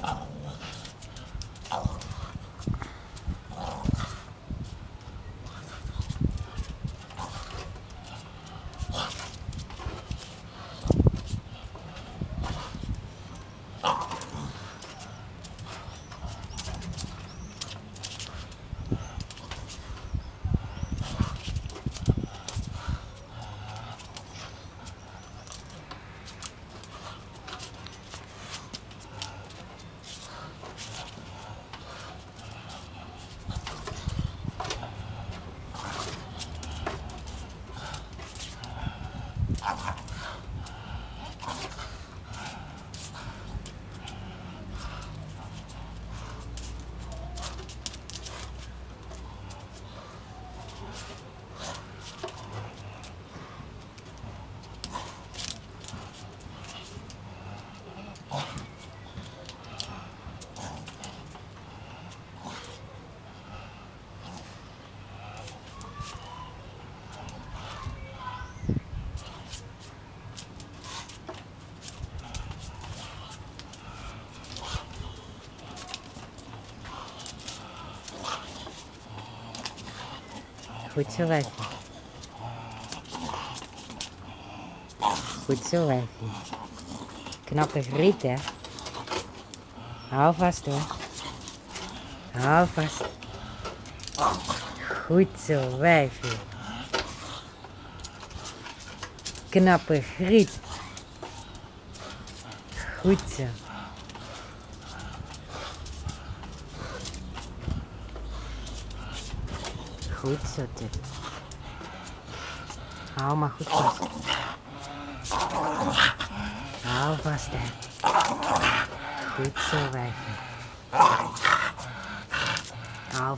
Oh. Goed zo, wijfie. Goed zo, wijfie. Knappe griet, hè. Hou vast, hoor. Hou vast. Goed zo, wijfie. Knappe griet. Goed zo. Goed zo, Tip. Hou maar goed vast. Hou vast, hè. Goed zo, wijfie. Hou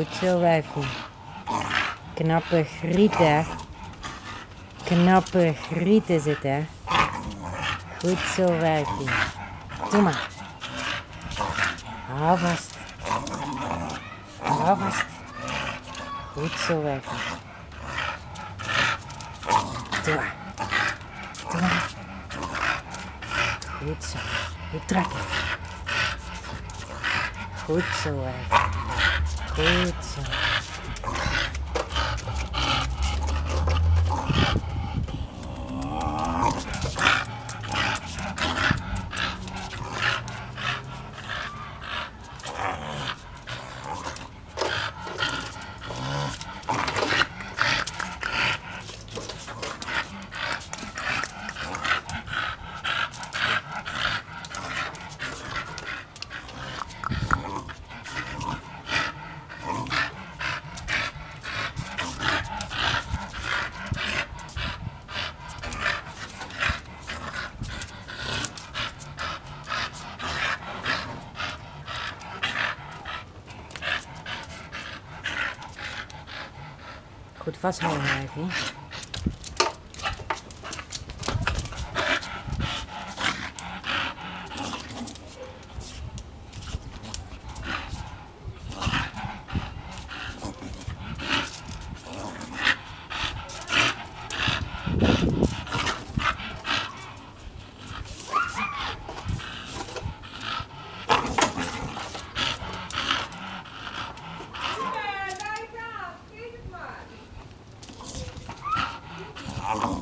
Goed zo, wijfie. Knappe griet, hè. Knappe griet is hè. Goed zo, wijfie. Doe maar. Hou vast. Goed zo, wijfie. Doe maar. Doe maar. Goed zo. Goed trekken. Goed zo, wijfie. Goed Goed vasthouden, wijfie. Oh.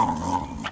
何?